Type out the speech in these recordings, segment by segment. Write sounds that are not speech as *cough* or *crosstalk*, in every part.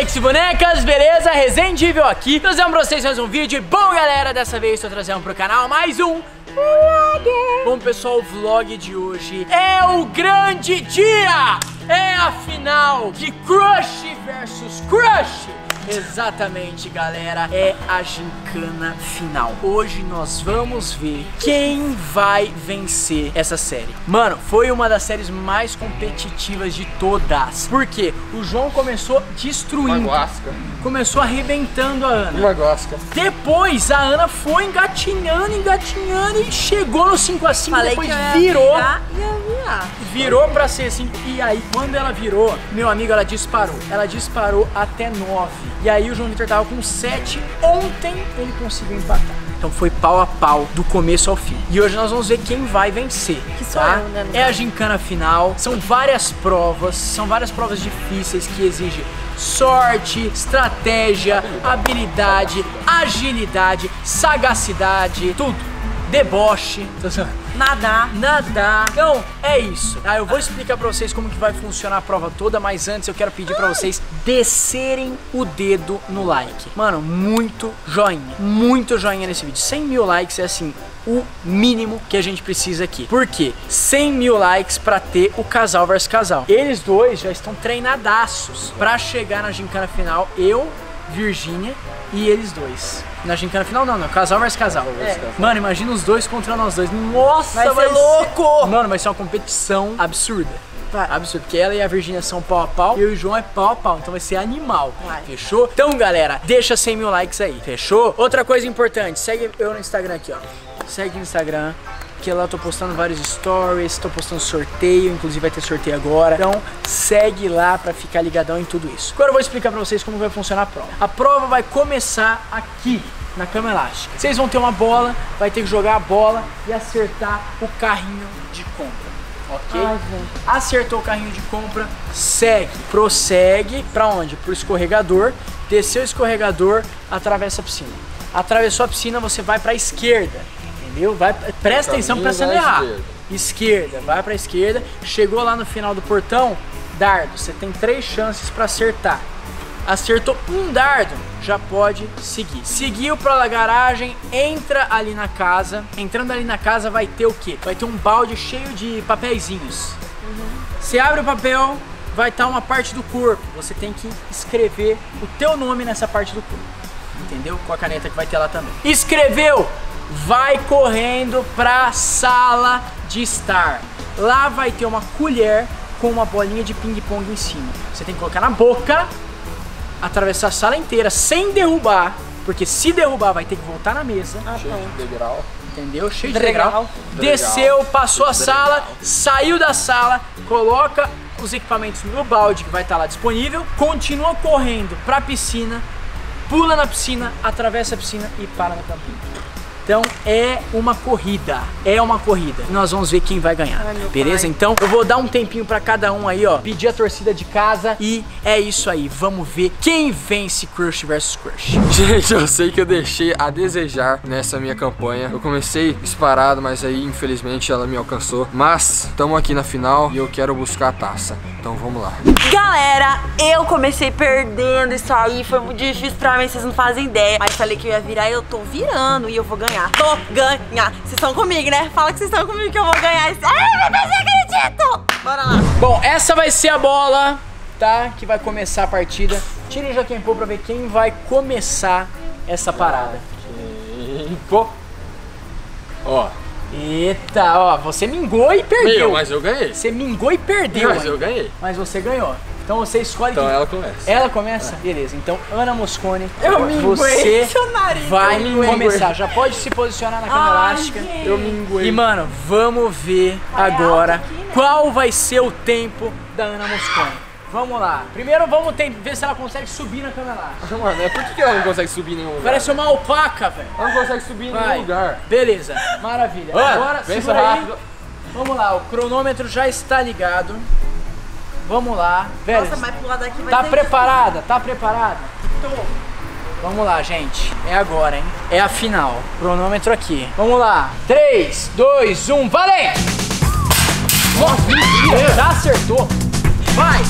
e bonecas, beleza? Resendível aqui. Trazendo pra vocês mais um vídeo. Bom galera, dessa vez estou trazendo pro canal mais um Vlog. Bom pessoal, o vlog de hoje é o grande dia. É a final de Crush versus Crush Exatamente, galera, é a gincana final. Hoje nós vamos ver quem vai vencer essa série. Mano, foi uma das séries mais competitivas de todas. Por quê? O João começou destruindo. Uma guasca. Começou arrebentando a Ana. Uma guasca. Depois a Ana foi engatinhando, engatinhando e chegou no 5x5. Falei Depois que eu ia virou. virar, Virou pra ser assim. E aí, quando ela virou, meu amigo, ela disparou. Ela disparou até 9. E aí o João Vitor tava com 7. Ontem ele conseguiu empatar. Então foi pau a pau do começo ao fim. E hoje nós vamos ver quem vai vencer. Que tá? eu, né, É a gincana final. São várias provas. São várias provas difíceis que exigem sorte, estratégia, habilidade, agilidade, sagacidade, tudo. Deboche. *laughs* Nadar. nadar. Então, é isso. Ah, eu vou explicar pra vocês como que vai funcionar a prova toda, mas antes eu quero pedir pra vocês descerem o dedo no like. Mano, muito joinha. Muito joinha nesse vídeo. 100 mil likes é assim, o mínimo que a gente precisa aqui. Por quê? 100 mil likes pra ter o casal versus casal. Eles dois já estão treinadaços pra chegar na gincana final. Eu, Virgínia e eles dois. Na gincana final não, não. Casal versus casal. Mano, imagina os dois contra nós dois. Nossa, Vai ser louco! Mano, vai ser uma competição absurda. Vai. Absurdo, porque ela e a Virgínia são pau a pau e eu e o João é pau a pau, então vai ser animal. Vai. Fechou? Então, galera, deixa 100 mil likes aí, fechou? Outra coisa importante, segue eu no Instagram aqui, ó. Segue no Instagram, que lá eu tô postando vários stories, tô postando sorteio, inclusive vai ter sorteio agora. Então, segue lá pra ficar ligadão em tudo isso. Agora eu vou explicar pra vocês como vai funcionar a prova. A prova vai começar aqui. Na cama elástica. Vocês vão ter uma bola, vai ter que jogar a bola e acertar o carrinho de compra. Ok? Ai. Acertou o carrinho de compra, segue, prossegue pra onde? Pro escorregador, desceu o escorregador, atravessa a piscina. Atravessou a piscina, você vai pra esquerda, entendeu? Vai, presta atenção pra Caminho você não errar. esquerda. Esquerda, vai pra esquerda, chegou lá no final do portão, dardo, você tem três chances pra acertar. Acertou um dardo, já pode seguir. Seguiu pra garagem, entra ali na casa. Entrando ali na casa vai ter o quê? Vai ter um balde cheio de papeizinhos. Você abre o papel, vai estar uma parte do corpo. Você tem que escrever o teu nome nessa parte do corpo. Entendeu? Com a caneta que vai ter lá também. Escreveu! Vai correndo pra sala de estar. Lá vai ter uma colher com uma bolinha de ping-pong em cima. Você tem que colocar na boca, atravessar a sala inteira sem derrubar. Porque se derrubar, vai ter que voltar na mesa. Cheio de degrau. Entendeu? Cheio de Degrau. degrau. Desceu, passou a sala, saiu da sala, coloca os equipamentos no balde que vai estar lá disponível, continua correndo pra piscina, pula na piscina, atravessa a piscina e para no campinho. Então é uma corrida, é uma corrida. E nós vamos ver quem vai ganhar. Ai, Beleza? pai. Então eu vou dar um tempinho pra cada um aí, ó. Pedir a torcida de casa e é isso aí. Vamos ver quem vence Crush versus Crush. *laughs* Gente, eu sei que eu deixei a desejar nessa minha campanha. Eu comecei disparado, mas aí infelizmente ela me alcançou. Mas estamos aqui na final e eu quero buscar a taça. Então vamos lá. Galera, eu comecei perdendo isso aí, foi muito difícil pra mim, vocês não fazem ideia. Mas falei que eu ia virar e eu tô virando e eu vou ganhar. Tô ganhar. Vocês estão comigo, né? Fala que vocês estão comigo que eu vou ganhar. Ai, meu Deus, não acredito! Bora lá. Bom, essa vai ser a bola, tá? Que vai começar a partida. Tirem já quem pô pra ver quem vai começar essa parada. Pô. Ó. Eita, ó, você mingou e perdeu. Meu, mas eu ganhei. Você mingou e perdeu. Mas eu ganhei. Mas você ganhou. Então você escolhe Então quem. ela começa. Ela começa? Beleza. Então, Ana Moscone, Eu minguei você vai Eu minguei. começar. Já pode se posicionar na cama Ai, elástica. gente. Eu me enguei. E, mano, vamos ver Vai agora aqui, né? qual vai ser o tempo da Ana Moscone. Vamos lá. Primeiro vamos ter- ver se ela consegue subir na cama elástica. Mano, é por que ela não consegue subir em nenhum lugar? Parece uma alpaca, velho. Ela não consegue subir em Vai. nenhum lugar. Beleza. Maravilha. Ana, Agora, pensa segura aí. rápido. Vamos lá, o cronômetro já está ligado. Vamos lá. Velho, Nossa, mas pular daqui vai tá preparada? Tá preparada? difícil. Vamos lá, gente. É agora, hein? É a final. Cronômetro aqui. Vamos lá. 3, 2, 1, valendo! Nossa, já acertou. Vai,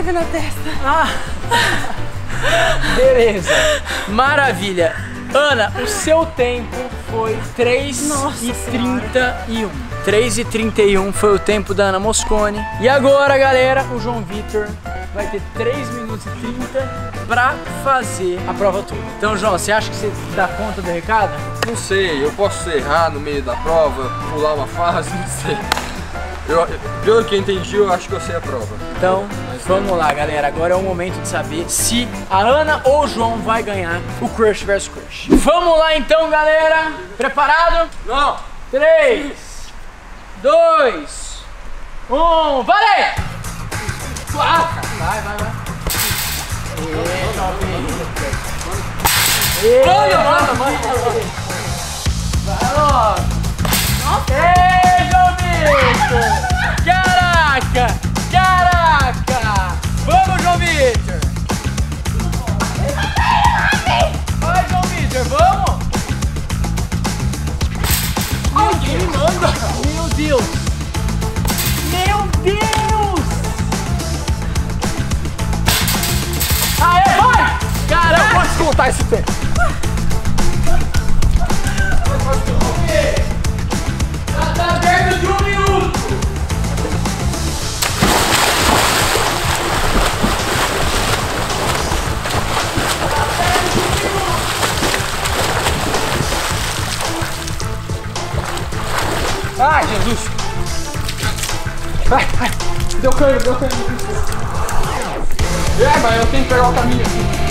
escrever na testa. Ah! Beleza, maravilha. Ana, o seu tempo foi 3 Nossa e 31. 3 e 31 foi o tempo da Ana Moscone. E agora, galera, o João Vitor vai ter 3 minutos e 30 pra fazer a prova toda. Então, João, você acha que você dá conta do recado? Não sei, eu posso errar no meio da prova, pular uma fase, *laughs* não sei. Eu, pelo que eu entendi, eu acho que eu sei a prova. Então, vamos lá, galera. Agora é o momento de saber se a Ana ou o João vai ganhar o Crush vs Crush. Vamos lá então, galera. Preparado? Não! 3, 2, 1, valeu! Vai, vai, vai. Manda, manda, manda. Vai logo. Ei, João Vitor! Vamos, Jesus! Vai, vai! Deu câmbio, deu câmbio! É, mas eu tenho que pegar o caminho aqui.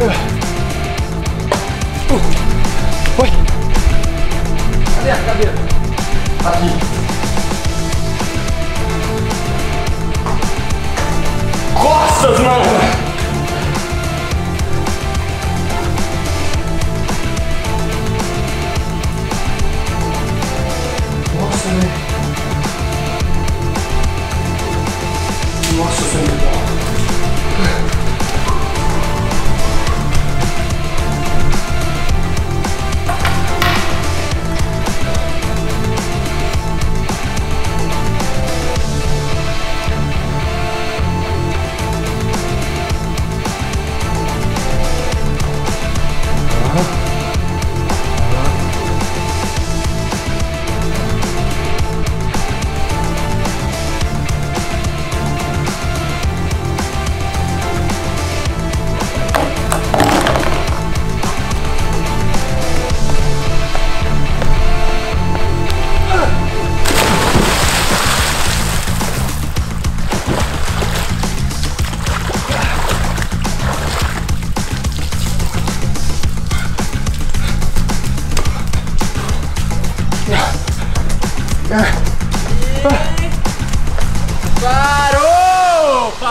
Uh. Oi! Cadê a cadeira? Aqui. Costas, mano! Nossa, foi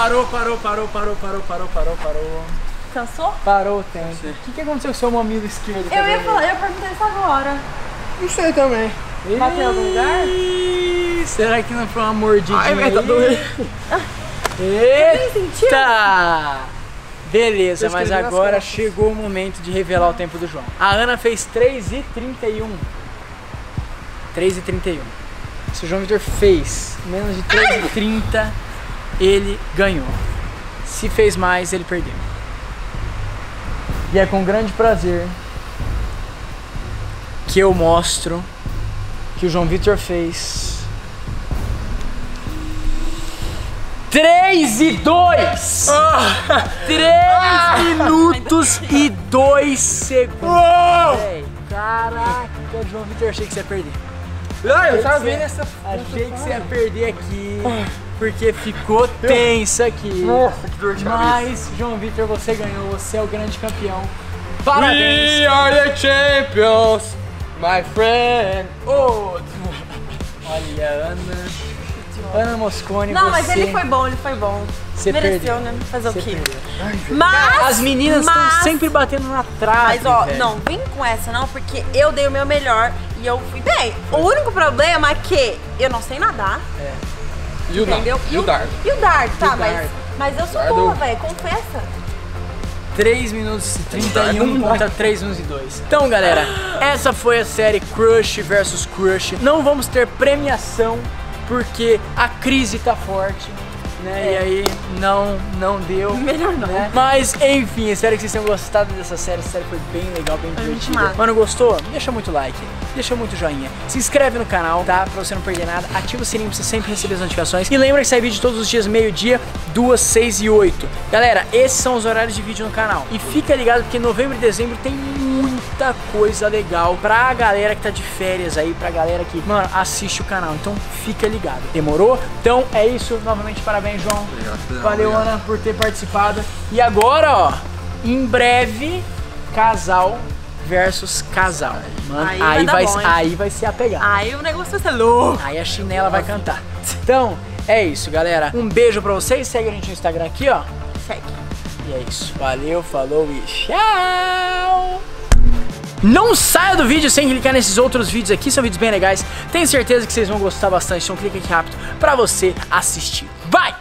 Parou! Parou, parou, parou, parou, parou, parou, parou. Cansou? Parou o tempo. O que, que aconteceu com o seu mamilo esquerdo? Eu ia falar, eu ia perguntar isso agora. Não sei também. Bateu em algum lugar? Será que não foi uma mordidinha? Ai, velho, tá doendo. Eita! Beleza, mas agora chegou o momento de revelar o tempo do João. A Ana fez 3 e 31. 3 e 31. Se o João Vitor fez menos de 3 e 30, ele ganhou. Se fez mais, ele perdeu. E é com grande prazer que eu mostro que o João Vitor fez 3 e 2! 3 minutos e 2 segundos! Véi, Caraca, João Vitor, achei que você ia perder. Ah, eu tava vendo essa. Achei que você ia perder aqui, porque ficou tenso aqui. Nossa, que dor de cabeça. Mas, João Vitor, você ganhou, você é o grande campeão. Parabéns! We are the champions, my friend. Oh, Olha, Ana. Ana Moscone, Não, você. mas ele foi bom, ele foi bom. Você Mereceu, perdeu. né? Fazer Você o quê? perdeu. Mas. As meninas estão mas- sempre batendo na trave. Mas ó, velho. não, vem com essa não, porque eu dei o meu melhor e eu fui bem. O único problema é que eu não sei nadar, e o entendeu? Dardo? E o Dardo? E o dardo, tá, o mas, dardo. mas eu sou Dardo- boa, velho, confessa. 3 minutos e 31 contra 3 minutos e 2. Então, galera, essa foi a série Crush versus Crush. Não vamos ter premiação porque a crise tá forte. Né? E aí não, não deu. *laughs* Melhor não. né? Mas enfim, espero que vocês tenham gostado dessa série. Essa série foi bem legal, bem divertida. Mano, gostou? Deixa muito like, deixa muito joinha. Se inscreve no canal, tá? Pra você não perder nada. Ativa o sininho pra você sempre receber as notificações. E lembra que sai vídeo todos os dias, meio-dia, 2, 6 e 8. Galera, esses são os horários de vídeo no canal. E fica ligado porque novembro e dezembro tem muita coisa legal pra galera que tá de férias aí, pra galera que, mano, assiste o canal. Então fica ligado. Demorou? Então é isso. Novamente, parabéns, João. Obrigado. Valeu, Obrigado. Ana, por ter participado. E agora, ó, em breve, casal versus casal. Mano, Aí aí, vai vai, aí vai ser a pegada. Aí o negócio vai ser louco. Aí a chinela vai cantar. Então, é isso, galera. Um beijo pra vocês. Segue a gente no Instagram aqui, ó. Segue. E é isso. Valeu, falou e tchau! Não saia do vídeo sem clicar nesses outros vídeos aqui, são vídeos bem legais. Tenho certeza que vocês vão gostar bastante, então clica aqui rápido pra você assistir. Vai!